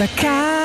the car.